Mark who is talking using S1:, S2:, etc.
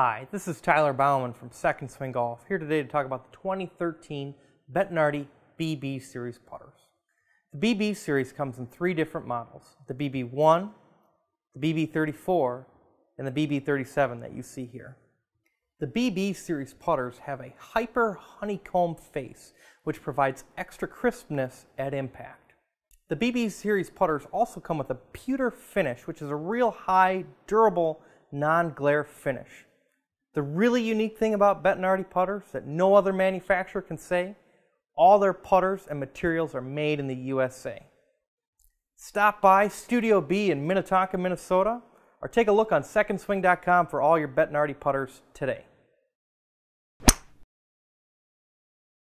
S1: Hi, this is Tyler Bauman from Second Swing Golf, here today to talk about the 2013 Bettinardi BB Series putters. The BB Series comes in three different models, the BB1, the BB34, and the BB37 that you see here. The BB Series putters have a hyper honeycomb face, which provides extra crispness at impact. The BB Series putters also come with a pewter finish, which is a real high, durable, non-glare finish. The really unique thing about Bettinardi putters that no other manufacturer can say, all their putters and materials are made in the USA. Stop by Studio B in Minnetonka, Minnesota, or take a look on secondswing.com for all your Bettinardi putters today.